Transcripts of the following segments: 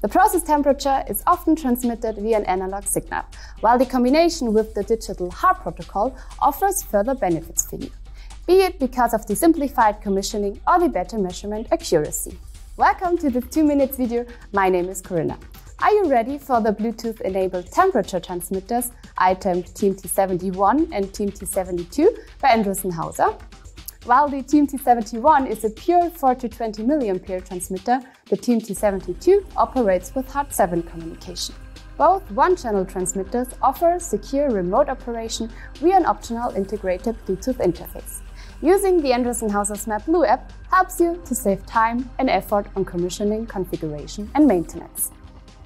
The process temperature is often transmitted via an analog signal, while the combination with the digital HART protocol offers further benefits for you, be it because of the simplified commissioning or the better measurement accuracy. Welcome to this 2 minutes video. My name is Corinna. Are you ready for the Bluetooth-enabled temperature transmitters iTemp TMT71 and TMT72 by Endress+Hauser? While the TMT71 is a pure 4 to 20 mA transmitter, the TMT72 operates with Hart7 communication. Both one-channel transmitters offer secure remote operation via an optional integrated Bluetooth interface. Using the Endress+Hauser Smart Blue app helps you to save time and effort on commissioning, configuration and maintenance.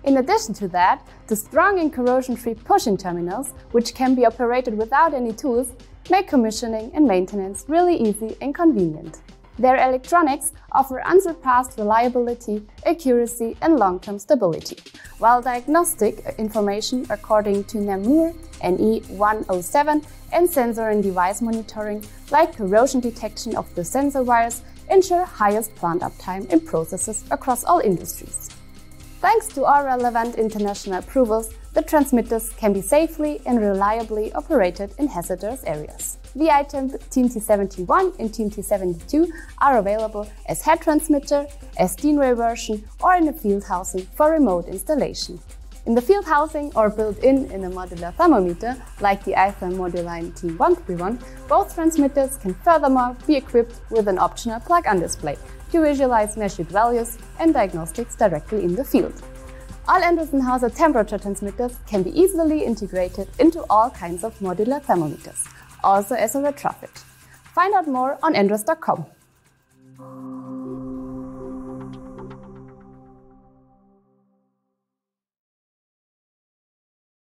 In addition to that, the strong and corrosion-free push-in terminals, which can be operated without any tools, make commissioning and maintenance really easy and convenient. Their electronics offer unsurpassed reliability, accuracy and long-term stability, while diagnostic information according to NAMUR NE107 and sensor and device monitoring, like corrosion detection of the sensor wires, ensure highest plant uptime in processes across all industries. Thanks to our relevant international approvals, the transmitters can be safely and reliably operated in hazardous areas. The iTemp TMT71 and TMT72 are available as head transmitter, as Steenway version or in a field housing for remote installation. In the field housing or built-in in a modular thermometer, like the iTherm Moduline T131, both transmitters can furthermore be equipped with an optional plug-in display to visualize measured values and diagnostics directly in the field. All Endress+Hauser temperature transmitters can be easily integrated into all kinds of modular thermometers, also as a retrofit. Find out more on endress.com.